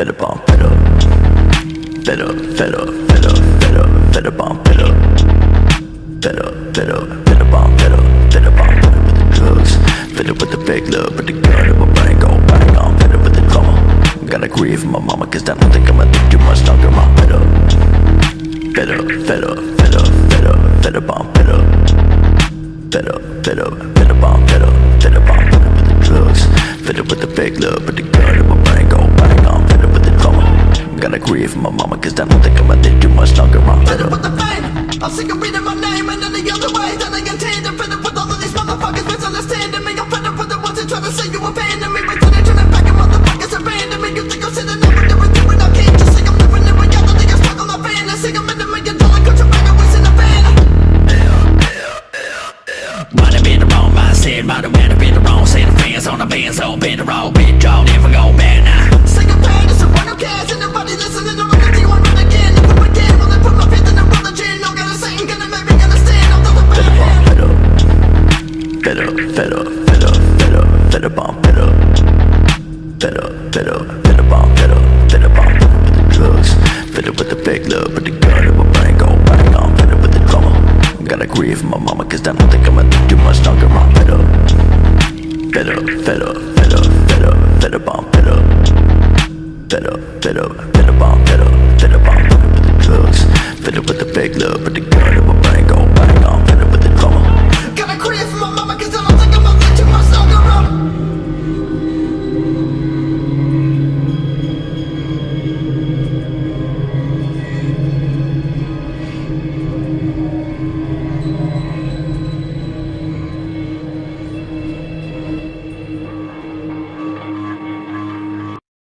fed up on fed up fed up fed up fed up fed up fed up on fed up fed up fed up fed up on fed up fed up on fed up with the drugs fed up with the fake love but the gun in my brain go bang on fed up with the drama gotta grieve my mama cause I don't think I'ma live too much longer I'm fed up fed up fed up fed up fed up fed up on fed up fed up fed up fed up on fed up fed up on fed up with the drugs fed up with the fake love but the gun in my brain go gotta grieve my mama cause I don't think I'ma live too much longer I'm fed Fed up up with the fame. I'm sick of reading my name and any other way that I intend. I'm fed up with all of these motherfuckers misunderstanding me. I'm fed up with the ones that try to say you abandoned me. Wait till they turn it back and motherfuckers abandon me. You think I'm sitting there with everything when I can't just see I'm living in reality. I'm stuck on my fantasy. I'm in a million dollar country bag. I'm wasting a fan. Might have been the wrong mindset, might have been the wrong set of fans on the band, so been the wrong bitch, all never go back now. Fed up fed up fed up fed up up fed up fed up fed up fed up on fed up fed up on fed up with the drugs fed up with the fake love but the gun in my brain go bang on. Fed up with the drama gotta grieve my mama cause I don't think I'ma live too much longer. I'm fed up fed up fed up fed up fed up fed up on fed up fed up fed up fed up on fed up fed up on fed up with the drugs fed up with the fake love but the